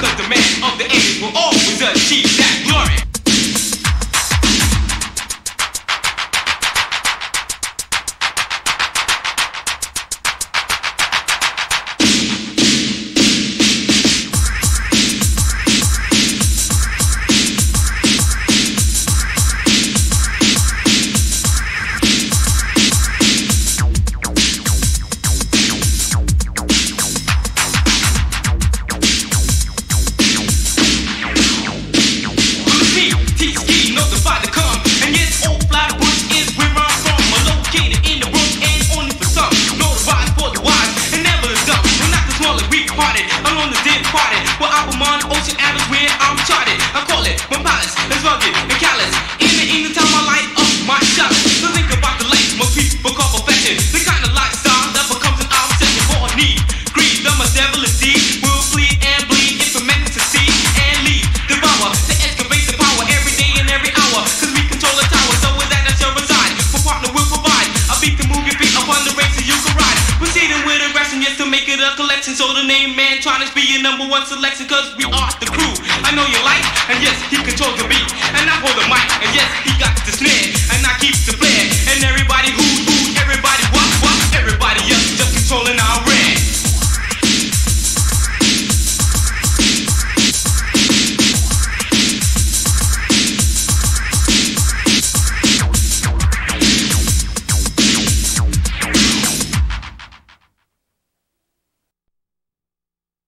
Cause the man of the age will all party. Well, I'm on Ocean Avenue where I'm charted. I call it my palace. It's rugged. direction. So the name man trying to be your number one selection, cause we are the crew. I know you like, and yes, he controls the beat. And I hold the mic, and yes, he got the snare. And I keep